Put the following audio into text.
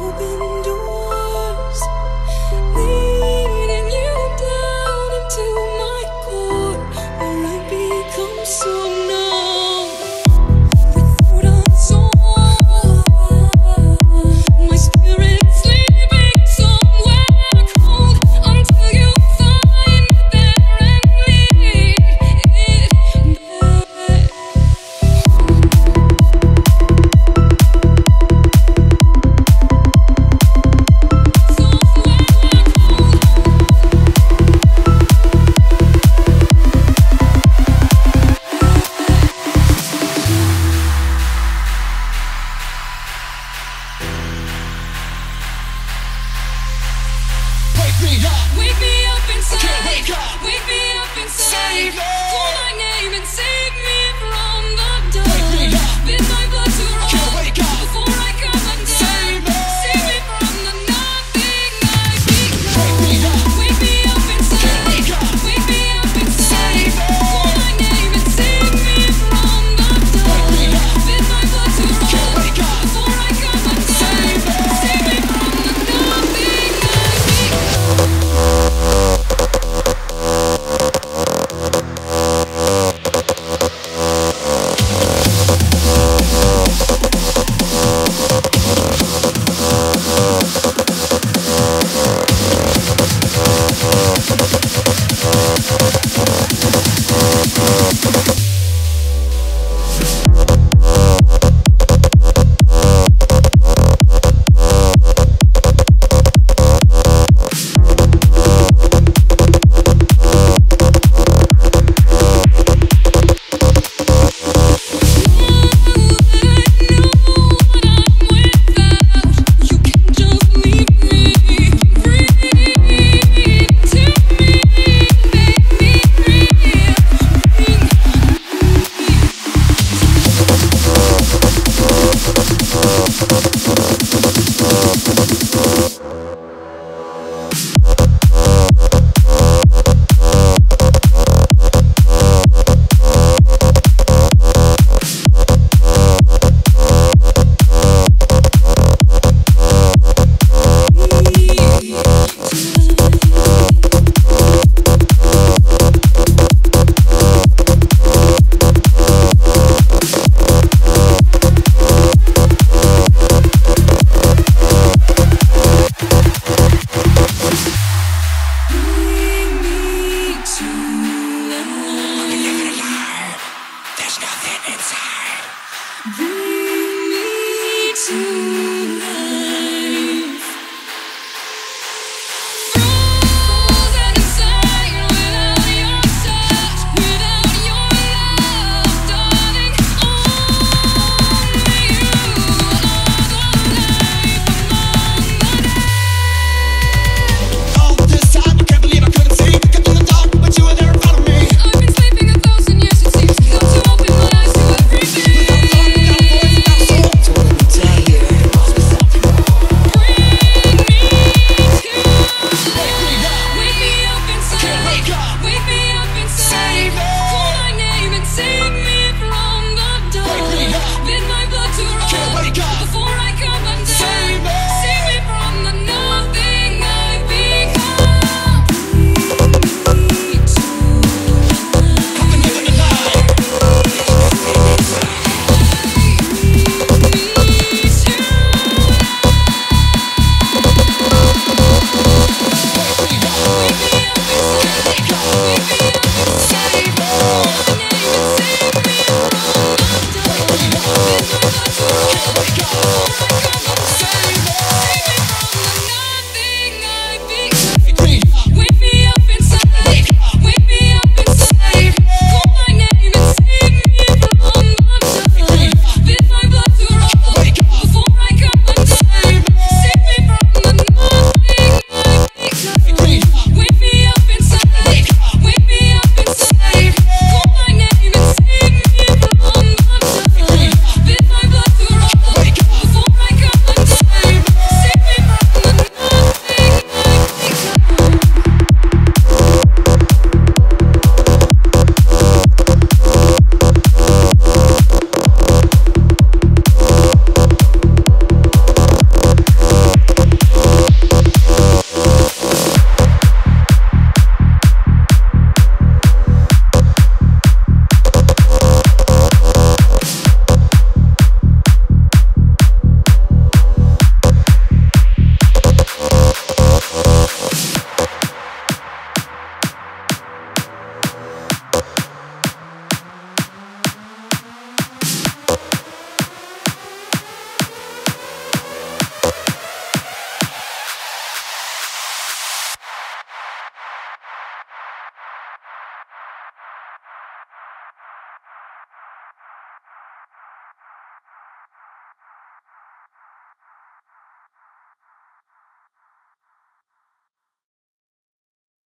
open